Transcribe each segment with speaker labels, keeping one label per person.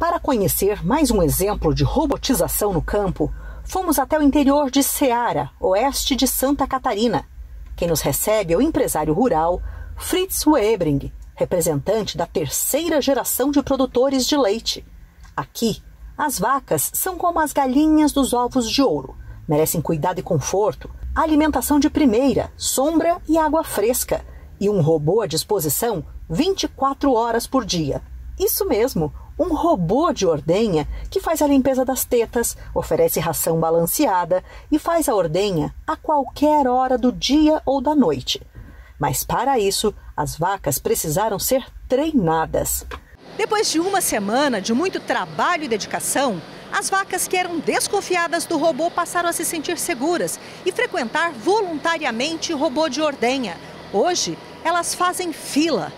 Speaker 1: Para conhecer mais um exemplo de robotização no campo, fomos até o interior de Ceará, oeste de Santa Catarina. Quem nos recebe é o empresário rural Fritz Webring, representante da terceira geração de produtores de leite. Aqui, as vacas são como as galinhas dos ovos de ouro. Merecem cuidado e conforto, alimentação de primeira, sombra e água fresca, e um robô à disposição 24 horas por dia. Isso mesmo, um robô de ordenha que faz a limpeza das tetas, oferece ração balanceada e faz a ordenha a qualquer hora do dia ou da noite. Mas para isso, as vacas precisaram ser treinadas. Depois de uma semana de muito trabalho e dedicação, as vacas que eram desconfiadas do robô passaram a se sentir seguras e frequentar voluntariamente o robô de ordenha. Hoje, elas fazem fila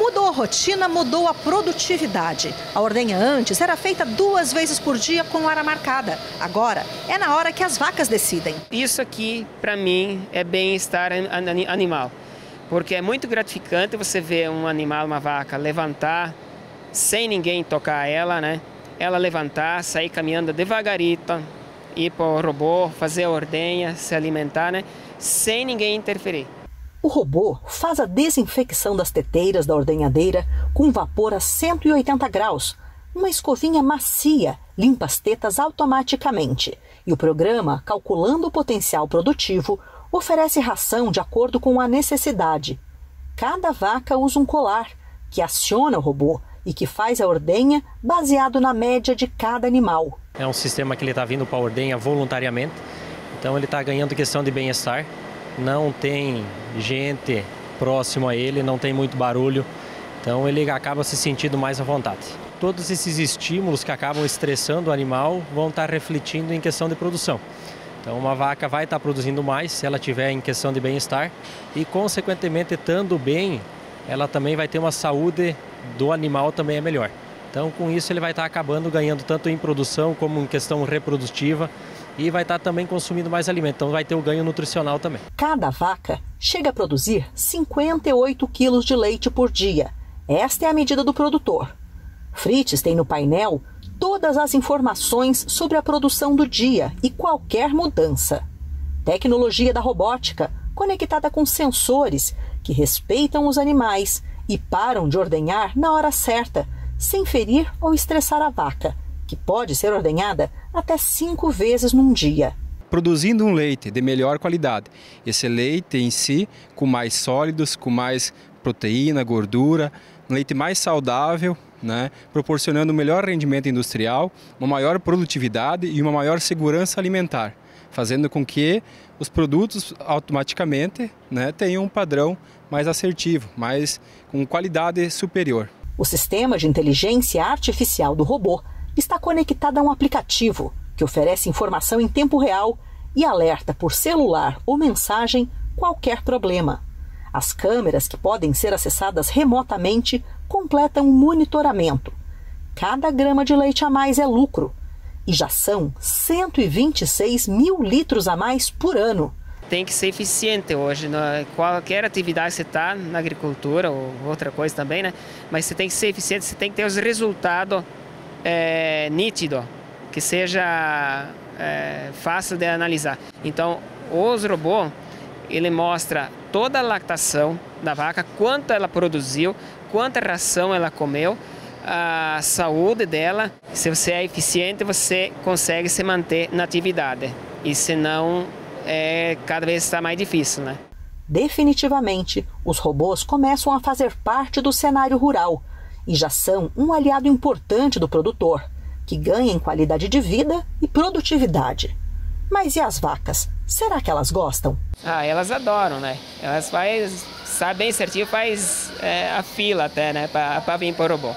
Speaker 1: Mudou a rotina, mudou a produtividade. A ordenha antes era feita duas vezes por dia com hora marcada. Agora é na hora que as vacas decidem.
Speaker 2: Isso aqui, para mim, é bem-estar animal. Porque é muito gratificante você ver um animal, uma vaca, levantar sem ninguém tocar ela, né? Ela levantar, sair caminhando devagarito, ir para o robô, fazer a ordenha, se alimentar, né? Sem ninguém interferir.
Speaker 1: O robô faz a desinfecção das teteiras da ordenhadeira com vapor a 180 graus. Uma escovinha macia limpa as tetas automaticamente. E o programa, calculando o potencial produtivo, oferece ração de acordo com a necessidade. Cada vaca usa um colar, que aciona o robô e que faz a ordenha baseado na média de cada animal.
Speaker 3: É um sistema que ele está vindo para a ordenha voluntariamente, então ele está ganhando questão de bem-estar não tem gente próximo a ele, não tem muito barulho, então ele acaba se sentindo mais à vontade. Todos esses estímulos que acabam estressando o animal vão estar refletindo em questão de produção. Então uma vaca vai estar produzindo mais se ela tiver em questão de bem-estar e consequentemente estando bem, ela também vai ter uma saúde do animal também é melhor. Então com isso ele vai estar acabando ganhando tanto em produção como em questão reprodutiva e vai estar também consumindo mais alimento, então vai ter o ganho nutricional também.
Speaker 1: Cada vaca chega a produzir 58 quilos de leite por dia. Esta é a medida do produtor. Fritz tem no painel todas as informações sobre a produção do dia e qualquer mudança. Tecnologia da robótica conectada com sensores que respeitam os animais e param de ordenhar na hora certa, sem ferir ou estressar a vaca que pode ser ordenhada até cinco vezes num dia.
Speaker 4: Produzindo um leite de melhor qualidade. Esse leite em si, com mais sólidos, com mais proteína, gordura, um leite mais saudável, né, proporcionando um melhor rendimento industrial, uma maior produtividade e uma maior segurança alimentar, fazendo com que os produtos automaticamente né, tenham um padrão mais assertivo, mais com qualidade superior.
Speaker 1: O sistema de inteligência artificial do robô está conectada a um aplicativo que oferece informação em tempo real e alerta por celular ou mensagem qualquer problema. As câmeras, que podem ser acessadas remotamente, completam um monitoramento. Cada grama de leite a mais é lucro. E já são 126 mil litros a mais por ano.
Speaker 2: Tem que ser eficiente hoje. Né? Qualquer atividade você está na agricultura ou outra coisa também, né? Mas você tem que ser eficiente, você tem que ter os resultados é, nítido, que seja é, fácil de analisar. Então, os robôs, ele mostra toda a lactação da vaca, quanto ela produziu, quanta ração ela comeu, a saúde dela. Se você é eficiente, você consegue se manter na atividade. E se não, é, cada vez está mais difícil, né?
Speaker 1: Definitivamente, os robôs começam a fazer parte do cenário rural e já são um aliado importante do produtor, que ganha em qualidade de vida e produtividade. Mas e as vacas? Será que elas gostam?
Speaker 2: Ah, elas adoram, né? Elas faz, sabe bem certinho, faz é, a fila até, né, para vir para o robô.